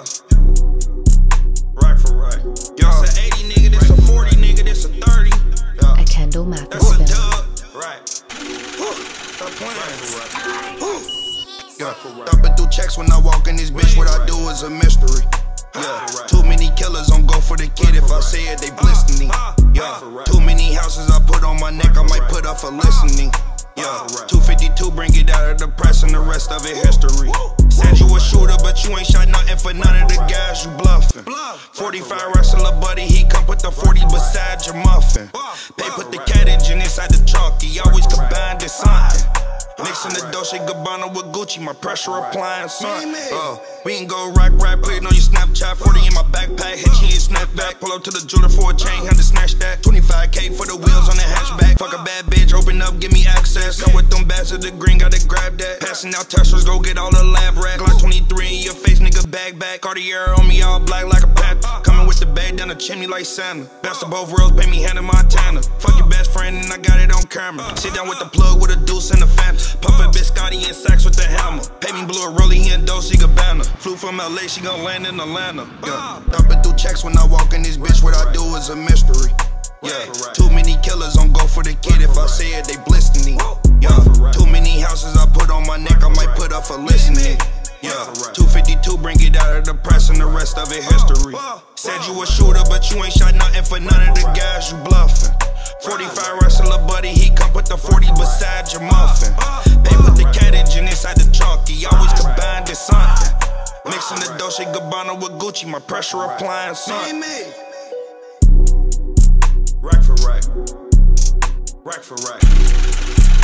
Yeah. Right for right. Yeah. This a 80 nigga, this a 40 nigga, this a 30. Yeah. A Kendall That's a dub. Right. Stop playing. Yeah. Thumping through checks when I walk in this bitch. What I do is a mystery. Yeah. Too many killers on go for the kid. If I say it, they blistening. Yeah. Too many houses I put on my neck. I might put up for listening. Yeah. 252, bring it out of the press and the rest of it history. Said you a shooter, but for none of the guys you bluffing. 45 wrestler buddy, he come put the 40 beside your muffin. They put the cat engine inside the trunk, he always combined it something. Mixing the Dolce Gabbana with Gucci, my pressure applying, son. Uh, we can go rack, rack, put it on your Snapchat. 40 in my backpack, hit you in snapback. Pull up to the jeweler for a chain, had to snatch that. 25k for the wheels on the hatchback. Fuck a uh. bad bitch, open up, give me access. Come with them bags of the green, gotta grab that. Passing out Teslas, go get all the lab racks. Glock 23 in your face, nigga, bag back. Cartier on me, all black like a pat. Coming with the bag down the chimney like Santa. Best of both worlds, pay me Hannah Montana. Fuck your best friend, and I got it on camera. Sit down with the plug with a deuce and a fan. Puffin' biscotti and sacks with the hammer. Pay me blue a rollie, and Dolce Gabbana. Flew from LA, she gon' land in Atlanta. Yeah. Thumping through checks when I walk in this bitch. What I do is a mystery. Yeah, too many killers kid. If I say it, they blistening. Yeah, too many houses I put on my neck. I might put up for listening. Yeah, 252, bring it out of the press and the rest of it history. Said you a shooter, but you ain't shot nothing for none of the guys you bluffing. 45 wrestler buddy, he come put the 40 beside your muffin. They put the cat engine inside the trunk, he always combined it something. Mixing the Dolce Gabbana with Gucci, my pressure applying something. rack for rack.